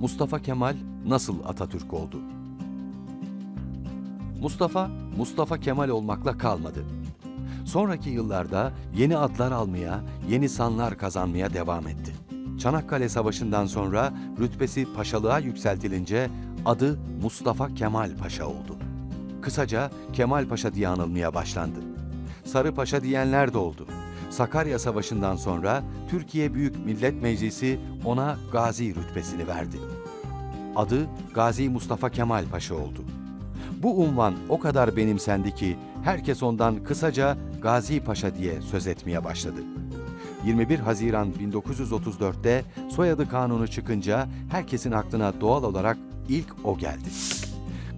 Mustafa Kemal nasıl Atatürk oldu? Mustafa, Mustafa Kemal olmakla kalmadı. Sonraki yıllarda yeni adlar almaya, yeni sanlar kazanmaya devam etti. Çanakkale Savaşı'ndan sonra rütbesi paşalığa yükseltilince adı Mustafa Kemal Paşa oldu. Kısaca Kemal Paşa diye anılmaya başlandı. Sarı Paşa diyenler de oldu. Sakarya Savaşı'ndan sonra Türkiye Büyük Millet Meclisi ona gazi rütbesini verdi. Adı Gazi Mustafa Kemal Paşa oldu. Bu unvan o kadar benimsendi ki herkes ondan kısaca Gazi Paşa diye söz etmeye başladı. 21 Haziran 1934'te soyadı kanunu çıkınca herkesin aklına doğal olarak ilk o geldi.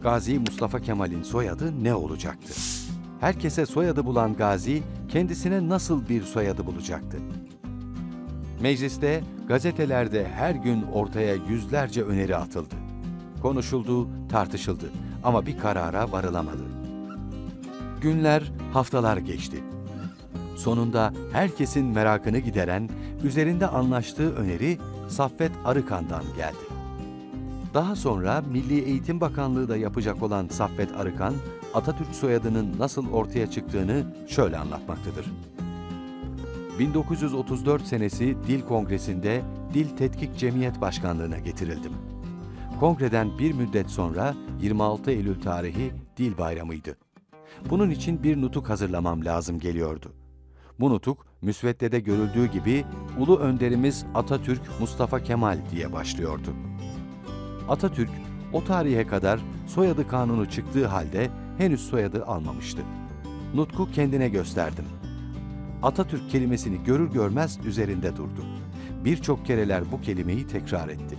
Gazi Mustafa Kemal'in soyadı ne olacaktı? Herkese soyadı bulan Gazi kendisine nasıl bir soyadı bulacaktı? Mecliste, gazetelerde her gün ortaya yüzlerce öneri atıldı. Konuşuldu, tartışıldı ama bir karara varılamadı. Günler, haftalar geçti. Sonunda herkesin merakını gideren, üzerinde anlaştığı öneri Saffet Arıkan'dan geldi. Daha sonra Milli Eğitim Bakanlığı da yapacak olan Saffet Arıkan, Atatürk soyadının nasıl ortaya çıktığını şöyle anlatmaktadır. 1934 senesi Dil Kongresi'nde Dil Tetkik Cemiyet Başkanlığı'na getirildim. Kongreden bir müddet sonra 26 Eylül tarihi Dil Bayramı'ydı. Bunun için bir nutuk hazırlamam lazım geliyordu. Bu nutuk müsveddede görüldüğü gibi Ulu Önderimiz Atatürk Mustafa Kemal diye başlıyordu. Atatürk o tarihe kadar soyadı kanunu çıktığı halde henüz soyadı almamıştı. Nutku kendine gösterdim. Atatürk kelimesini görür görmez üzerinde durdu. Birçok kereler bu kelimeyi tekrar etti.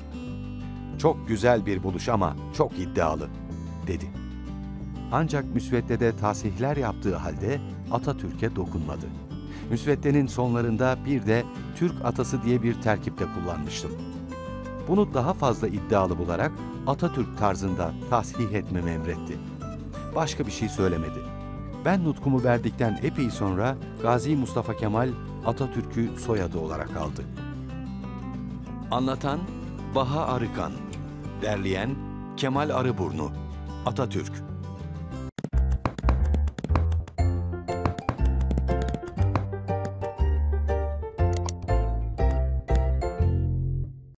Çok güzel bir buluş ama çok iddialı, dedi. Ancak müsveddede tasihler yaptığı halde Atatürk'e dokunmadı. Müsveddenin sonlarında bir de Türk atası diye bir terkipte kullanmıştım. Bunu daha fazla iddialı bularak Atatürk tarzında tasih etmemi emretti. Başka bir şey söylemedi. Ben nutkumu verdikten epey sonra Gazi Mustafa Kemal Atatürk'ü soyadı olarak aldı. Anlatan Baha Arıkan Derleyen Kemal Arıburnu Atatürk